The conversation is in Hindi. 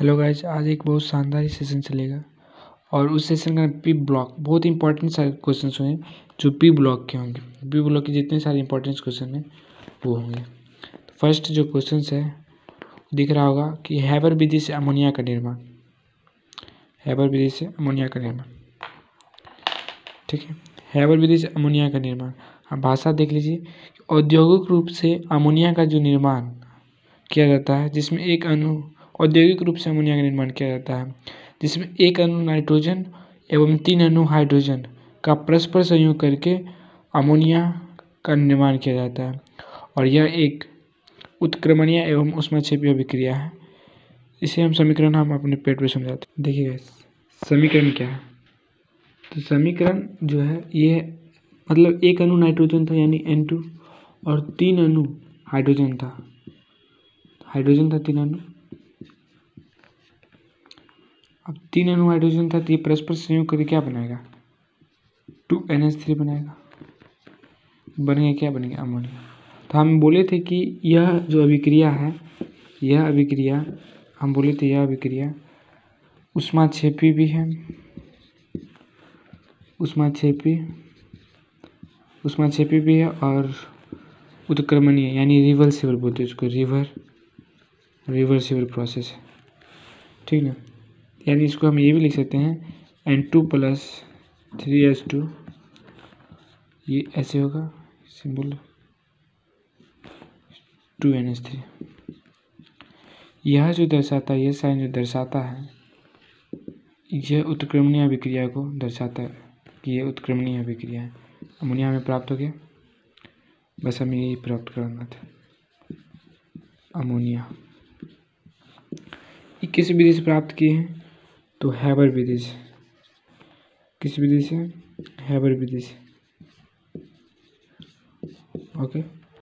हेलो गाइज़ आज एक बहुत शानदार सेशन चलेगा। और उस सेशन का पी ब्लॉक बहुत इंपॉर्टेंट सारे क्वेश्चन होंगे जो पी ब्लॉक के होंगे। पी ब्लॉक के जितने सारे इंपॉर्टेंट क्वेश्चन हैं, वो होंगे। फ़र्स्ट जो क्वेश्चन है, दिख रहा होगा कि हैबर विधि से अमोनिया का निर्माण। हैबर विधि से अमोनिया का निर्माण। ठीक है? हैबर विधि से अमोनिया का निर्माण। अब भाषा देख लीजिए औद्योगिक रूप से अमोनिया का जो निर्माण किया जाता है, जिसमें एक अणु औद्योगिक रूप से अमोनिया का निर्माण किया जाता है, जिसमें एक अणु नाइट्रोजन एवं तीन अणु हाइड्रोजन का परस्पर संयोग करके अमोनिया का निर्माण किया जाता है। और यह एक उत्क्रमणीय एवं उष्माक्षेपीय अभिक्रिया है। इसे हम समीकरण, हम अपने पेट पे समझाते हैं। देखिए समीकरण क्या है? तो समीकरण जो है, ये मतलब एक अणु नाइट्रोजन था, यानी एन टू और तीन अणु हाइड्रोजन था। हाइड्रोजन था, तीन अणु। अब तीन अणु हाइड्रोजन था तो ये परस्पर संयोग करके क्या बनाएगा? टू एन एच थ्री बनाएगा। बनेगा, क्या बनेगा? अमोनिया। तो हम बोले थे कि यह जो अभिक्रिया है, यह अभिक्रिया, हम बोले थे यह अभिक्रिया, उष्मा छेपी भी है, उष्मा छेपी उष्मा छेपी भी है और उत्क्रमणीय, यानी रिवर्सिबल बोलते हैं उसको रिवर रिवर्सिबल प्रोसेस है। ठीक ना? यानी इसको हम ये भी लिख सकते हैं N two plus three S two ये ऐसे होगा, symbol two N S three यह जो दर्शाता है यह साइन जो दर्शाता है, यह उत्क्रमणीय अभिक्रिया को दर्शाता है कि यह उत्क्रमणीय अभिक्रिया है। अमोनिया में प्राप्त हो गया। बस हमें यही प्राप्त करना था। अमोनिया। किस विधि से प्राप्त किए हैं। तो हैबर विधि से किस विधि से हैबर विधि से ओके।